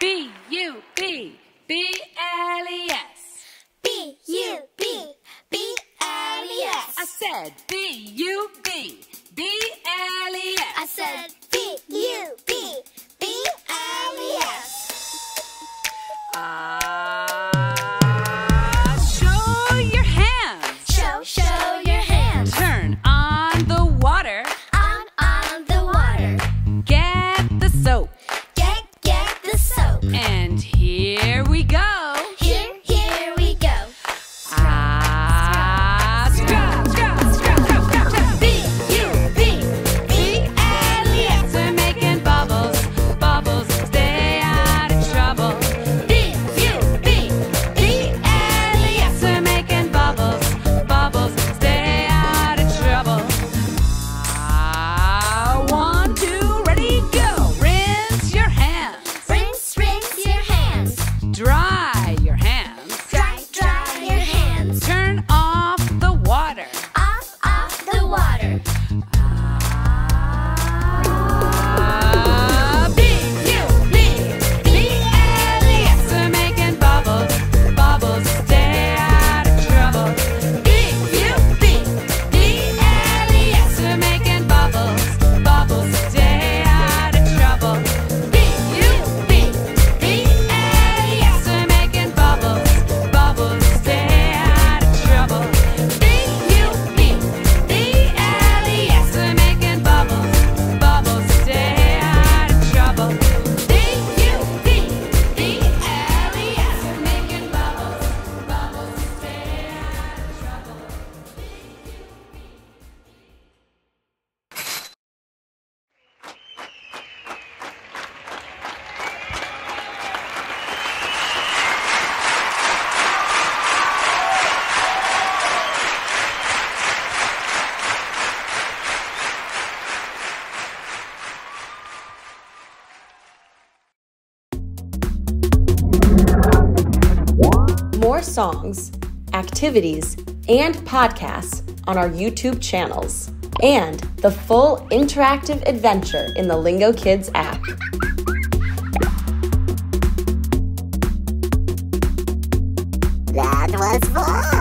B U B B L E S. B U B B L E S. I said B U B B L E S. I said B U B. Mm-hmm. And here dry your hands. Dry, dry your hands. Turn off the water. Off, off the water. more songs, activities, and podcasts on our YouTube channels, and the full interactive adventure in the Lingokids app. That was fun!